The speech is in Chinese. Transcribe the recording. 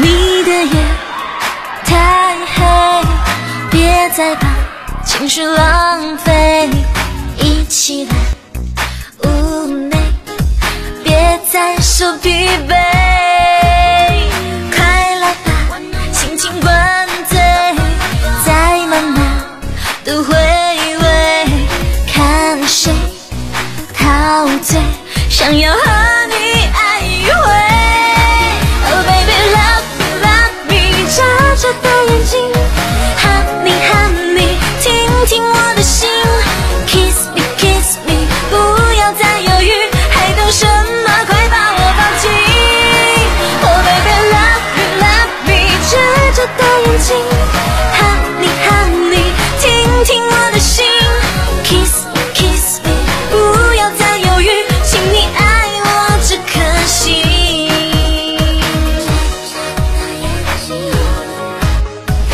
你的夜太黑，别再把情绪浪费，一起来妩媚，别再受疲惫，快来吧，轻轻灌醉，再慢慢的回味，看谁陶醉，想要。眼睛。